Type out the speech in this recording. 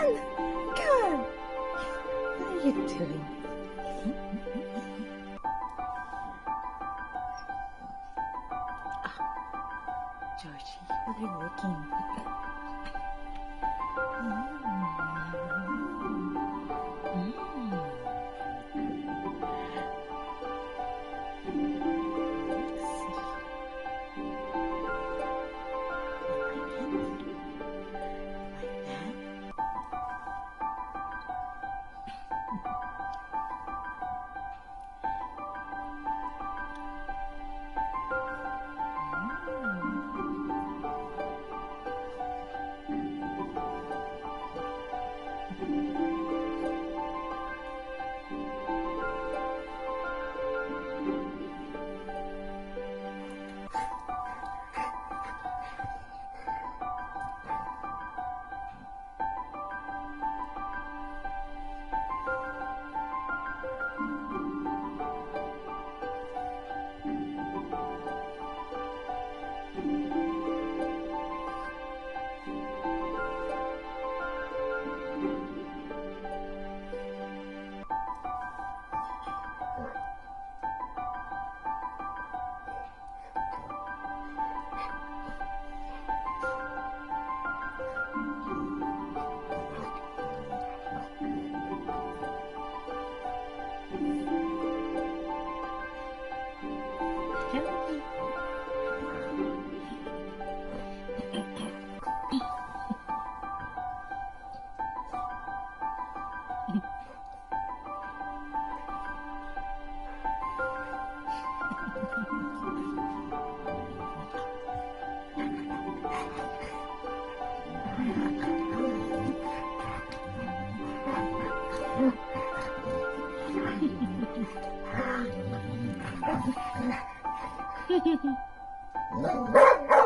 Anne, come. What are you doing? Ah, Georgie, what are you looking? 嗯，嘿嘿嘿。